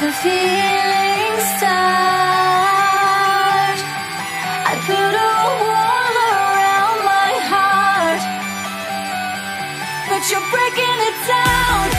the feeling start. I put a wall around my heart, but you're breaking it down.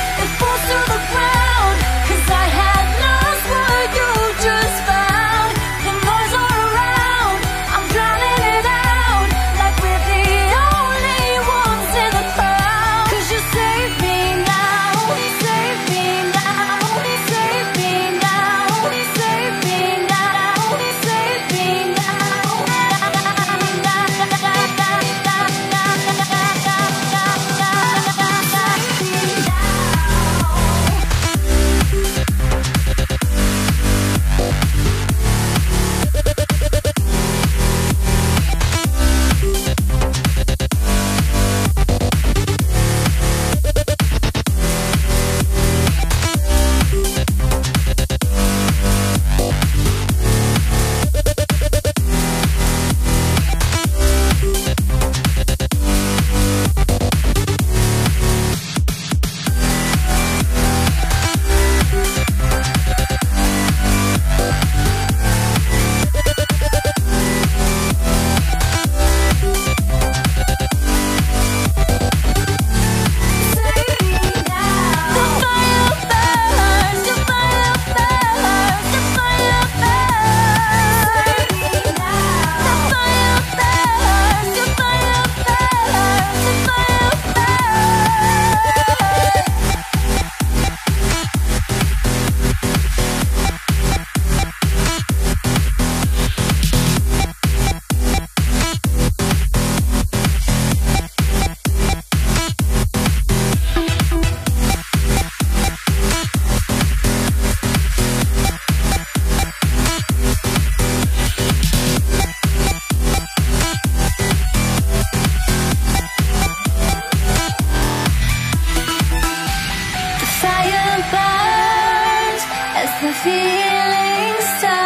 Feeling starts.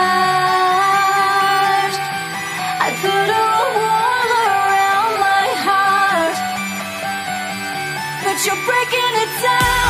I put a wall around my heart, but you're breaking it down.